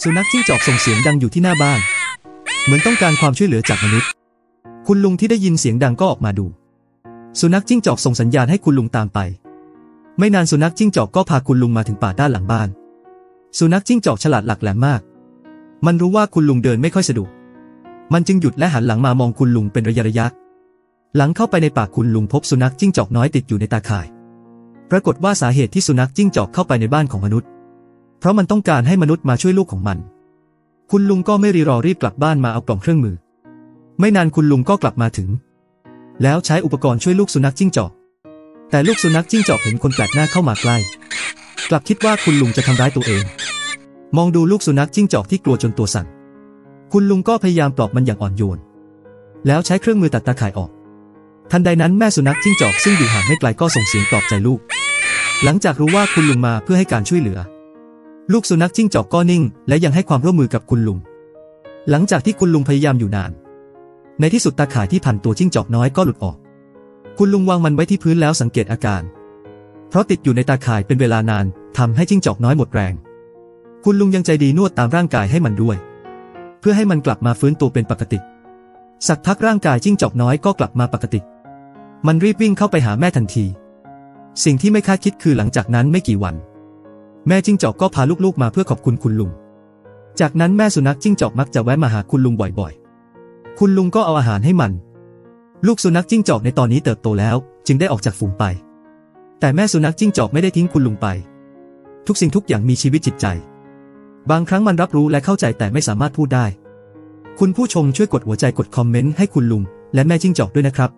สุนัขจิ้งจอกส่งเสียงดังอยู่ที่หน้าบ้าน เหมือนต้องการความช่วยเหลือจากมนุษย์ คุณลุงที่ได้ยินเสียงดังก็ออกมาดู สุนัขจิ้งจอกส่งสัญญาณให้คุณลุงตามไป ไม่นานสุนัขจิ้งจอกก็พาคุณลุงมาถึงป่าด้านหลังบ้าน สุนัขจิ้งจอกฉลาดหลักแหลมมาก มันรู้ว่าคุณลุงเดินไม่ค่อยสะดวก มันจึงหยุดและหันหลังมามองคุณลุงเป็นระยะระยะ หลังเข้าไปในป่าคุณลุงพบสุนัขจิ้งจอกน้อยติดอยู่ในตาข่าย ปรากฏว่าสาเหตุที่สุนัขจิ้งจอกเข้าไปในบ้านของมนุษย์ เพราะมันต้องการให้มนุษย์มาช่วยลูกของมัน คุณลุงก็ไม่รีรอรีบกลับบ้านมาเอากล่องเครื่องมือ ไม่นานคุณลุงก็กลับมาถึง แล้วใช้อุปกรณ์ช่วยลูกสุนัขจิ้งจอก แต่ลูกสุนัขจิ้งจอกเห็นคนแปลกหน้าเข้ามาใกล้ กลับคิดว่าคุณลุงจะทำร้ายตัวเอง มองดูลูกสุนัขจิ้งจอกที่กลัวจนตัวสั่น คุณลุงก็พยายามปลอบมันอย่างอ่อนโยน แล้วใช้เครื่องมือตัดตาข่ายออก ทันใดนั้นแม่สุนัขจิ้งจอกซึ่งอยู่ห่างไม่ไกลก็ส่งเสียงปลอบใจลูก หลังจากรู้ว่าคุณลุงมาเพื่อให้การช่วยเหลือ ลูกสุนัขจิ้งจอกก็นิ่ง และยังให้ความร่วมมือกับคุณลุง หลังจากที่คุณลุงพยายามอยู่นาน ในที่สุดตาข่ายที่พันตัวจิ้งจอกน้อยก็หลุดออก คุณลุงวางมันไว้ที่พื้นแล้วสังเกตอาการ เพราะติดอยู่ในตาข่ายเป็นเวลานานทำให้จิ้งจอกน้อยหมดแรง คุณลุงยังใจดีนวดตามร่างกายให้มันด้วย เพื่อให้มันกลับมาฟื้นตัวเป็นปกติ สักพักร่างกายจิ้งจอกน้อยก็กลับมาปกติ มันรีบวิ่งเข้าไปหาแม่ทันที สิ่งที่ไม่คาดคิดคือหลังจากนั้นไม่กี่วัน แม่จิ้งจอกก็พาลูกๆมาเพื่อขอบคุณคุณลุง จากนั้นแม่สุนัขจิ้งจอกมักจะแวะมาหาคุณลุงบ่อยๆ คุณลุงก็เอาอาหารให้มัน ลูกสุนัขจิ้งจอกในตอนนี้เติบโตแล้ว จึงได้ออกจากฝูงไป แต่แม่สุนัขจิ้งจอกไม่ได้ทิ้งคุณลุงไป ทุกสิ่งทุกอย่างมีชีวิตจิตใจ บางครั้งมันรับรู้และเข้าใจแต่ไม่สามารถพูดได้ คุณผู้ชมช่วยกดหัวใจกดคอมเมนต์ให้คุณลุงและแม่จิ้งจอกด้วยนะครับ